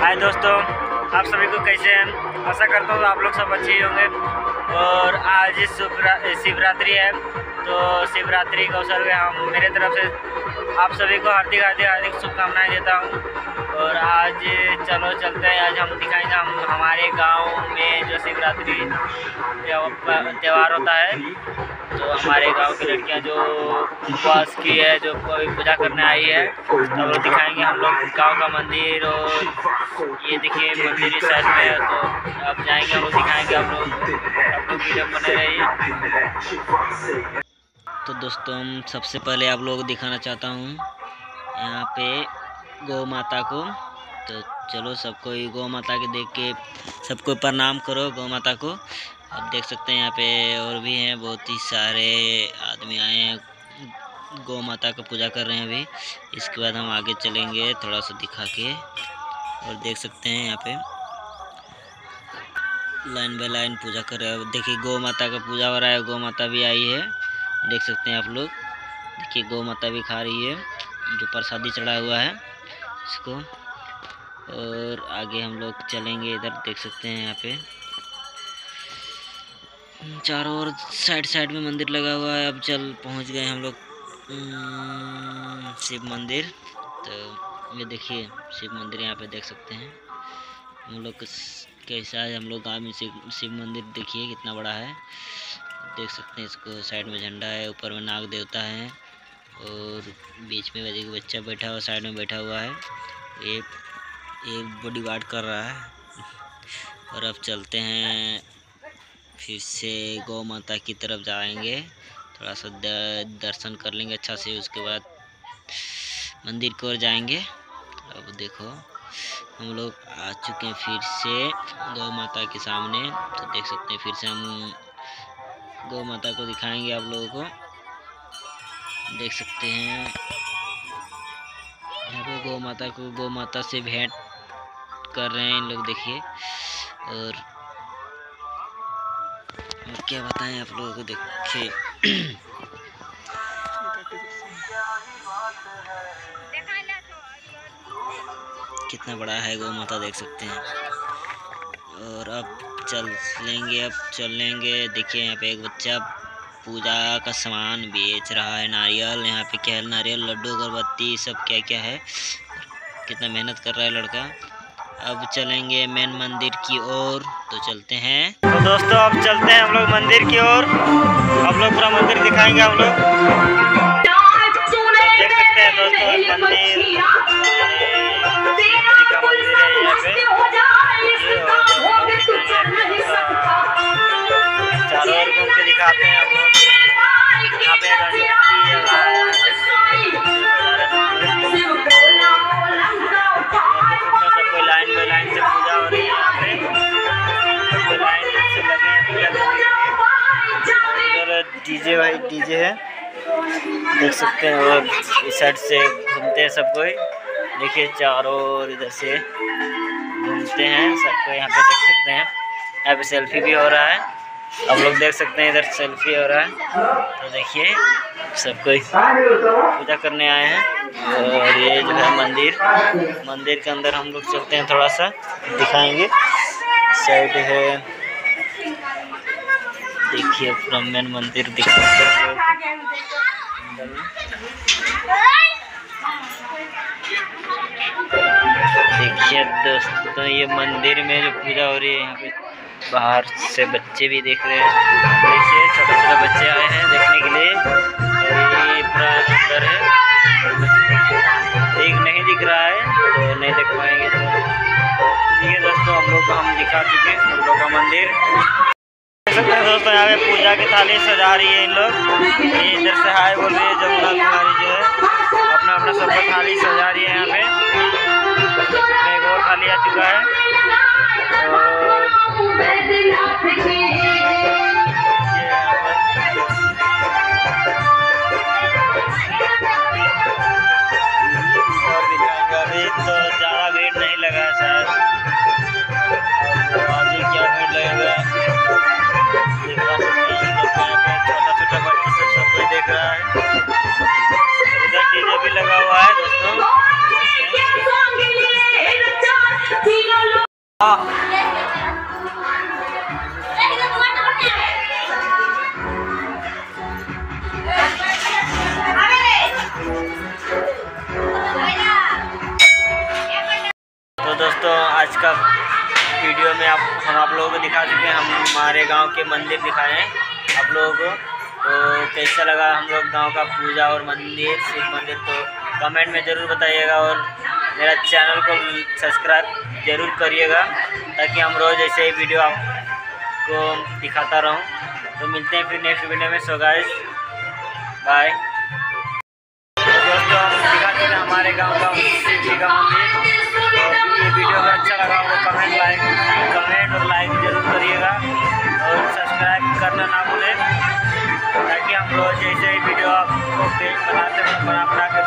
हाय दोस्तों, आप सभी को कैसे हैं? आशा करता हूँ आप लोग सब अच्छे ही होंगे। और आज शिवरात्रि है तो शिवरात्रि के अवसर पर हम, मेरे तरफ़ से आप सभी को हार्दिक हार्दिक हार्दिक शुभकामनाएँ देता हूँ। और आज चलो चलते हैं, आज हम दिखाएँगे हम, हमारे गाँव में जो शिवरात्रि त्यौहार होता है तो हमारे गाँव की लड़कियाँ जो उपवास की है, जो कोई पूजा करने आई है तो वो दिखाएँगे हम लोग गाँव का मंदिर और ये देखिए मंदिर इस साइड में है तो अब जाएँगे हम लोग दिखाएँगे हम लोग। आप लोग वीडियो बने रहिए। तो दोस्तों सबसे पहले आप लोग दिखाना चाहता हूँ, यहाँ पे गौ माता को। तो चलो, सबको गौ माता के देख के, सबको प्रणाम करो गौ माता को। अब देख सकते हैं यहाँ पे और भी हैं, बहुत ही सारे आदमी आए हैं। गौ माता का पूजा कर रहे हैं अभी। इसके बाद हम आगे चलेंगे थोड़ा सा दिखा के। और देख सकते हैं यहाँ पे। लाइन बाय लाइन पूजा कर रहे हैं। देखिए, गौ माता का पूजा हो रहा है। गौ माता भी आई है। देख सकते हैं आप लोग। देखिए, गौ माता भी खा रही है, जो प्रसादी चढ़ा हुआ है इसको। और आगे हम लोग चलेंगे इधर, देख सकते हैं यहाँ पे। चारों ओर साइड साइड में मंदिर लगा हुआ है। अब चल पहुँच गए हम लोग। शिव मंदिर। तो ये देखिए, शिव मंदिर यहाँ पे देख सकते हैं। हम लोग कैसा है? हम लोग गाँव में शिव शिव मंदिर देखिए, कितना बड़ा है। देख सकते हैं इसको, साइड में झंडा है, ऊपर में नाग देवता है। और बीच में वजह बच्चा बैठा हुआ, साइड में बैठा हुआ है। एक एक बॉडी गार्ड कर रहा है। और अब चलते हैं। फिर से गौ माता की तरफ़ जाएँगे। थोड़ा सा दर्शन कर लेंगे अच्छा से उसके बाद मंदिर की ओर जाएँगे। अब देखो हम लोग आ चुके हैं फिर से गौ माता के सामने। तो देख सकते हैं फिर से हम गौ माता को दिखाएँगे आप लोगों को। देख सकते हैं यहाँ पे गौ माता को गौ माता से भेंट कर रहे हैं इन लोग देखिए। और, और क्या बताएँ आप लोगों को देखिए कितना बड़ा है गौ माता देख सकते हैं। और अब चल लेंगे, अब चल लेंगे। देखिए यहाँ पे एक बच्चा पूजा का सामान बेच रहा है। नारियल, यहाँ पे क्या है? नारियल, लड्डू, अगरबत्ती, सब क्या क्या है। कितना मेहनत कर रहा है लड़का। अब चलेंगे मेन मंदिर की ओर तो चलते हैं। तो दोस्तों अब चलते हैं हम लोग मंदिर की ओर। हम लोग पूरा मंदिर दिखाएँगे हम लोग। देख सकते हैं दोस्तों मंदिर। का मंदिर है भाई डीजे है देख सकते हैं और इस साइड से घूमते हैं सब कोई देखिए चारों ओर इधर से घूमते हैं, सबको यहाँ पे देख सकते हैं। यहाँ पे सेल्फी भी हो रहा है। आप लोग देख सकते हैं इधर सेल्फी हो रहा है। तो देखिए सब कोई पूजा करने आए हैं। और ये जो है मंदिर मंदिर के अंदर हम लोग चलते हैं थोड़ा सा, दिखाएँगे। साइड है देखिए पूरा मंदिर दिखा देखिए दोस्तों, ये मंदिर में जो पूजा हो रही है, यहाँ पे बाहर से बच्चे भी देख रहे हैं। देखिए छोटे छोटे बच्चे आए हैं देखने के लिए। ये है। एक नहीं दिख रहा है तो नहीं देख पाएँगे। ठीक है दोस्तों, हम लोग हम दिखा चुके हैं लोग का मंदिर। दोस्तों यहाँ पे पूजा की थाली सजा रही है इन लोग। इधर से हाय बोल रही है जमुना कुमारी जो है। अपना अपना सबका थाली सजा रही है यहाँ पे। एक और थाली आ चुका है। और दिखाएँगे तो ज़्यादा भीड़ नहीं लगा है शायद। हम आप लोगों को दिखा चुके हैं, हम हमारे गाँव के मंदिर दिखाए हैं आप लोगों को। तो कैसा लगा हम लोग गाँव का पूजा और मंदिर, शिव मंदिर? तो कमेंट में ज़रूर बताइएगा और मेरा चैनल को सब्सक्राइब ज़रूर करिएगा, ताकि हम रोज़ ऐसे ही वीडियो आपको दिखाता रहूँ। तो मिलते हैं फिर नेक्स्ट वीडियो में। सो गाइस बाय हमारे गाँव का शिव जी का मंदिर। तो ये वीडियो अच्छा लगा हो तो कमेंट लाइक करिएगा और सब्सक्राइब करना ना भूलें, ताकि हम लोग जैसे ही वीडियो आपको पेज बनाते बना बना कर